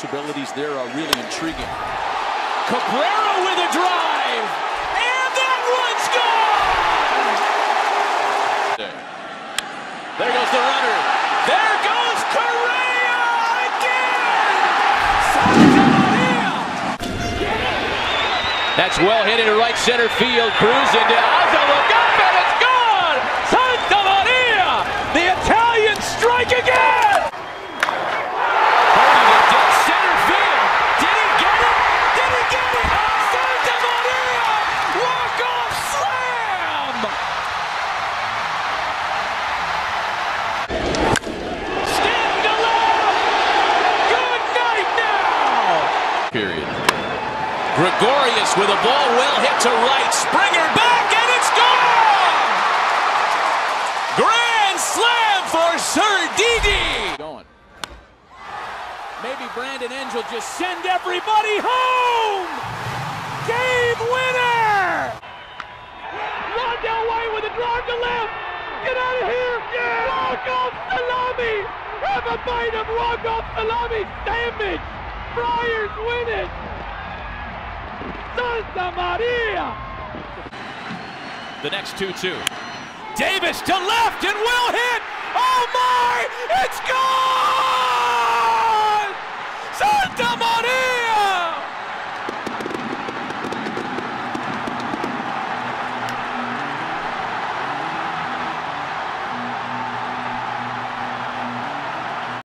possibilities there are really intriguing. Cabrera with a drive, and that one's gone! There goes the runner. There goes Correa again! That's well hit into right center field. Cruz into Ozzo. Period. Gregorius with a ball well hit to right. Springer back and it's gone! Grand slam for Sir Didi! Going. Maybe Brandon Engel just send everybody home! Game winner! Rondell White with a drive to left! Get out of here! Yeah! Walk-off salami! Have a bite of walk-off salami sandwich! Friars win it! Santa Maria! The next 2-2. Davis to left and will hit! Oh my! It's gone!